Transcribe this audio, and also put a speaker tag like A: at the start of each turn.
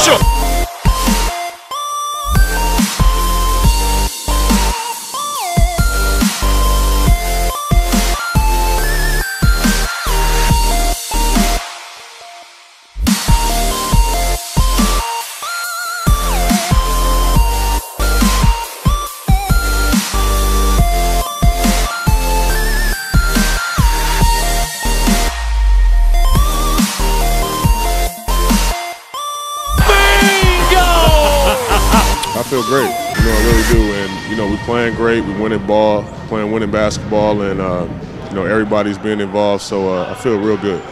A: 보십시오. Feel great. You know, I really do. And you know, we're playing great. We're winning ball, playing winning basketball, and uh, you know, everybody's been involved. So uh, I feel real good.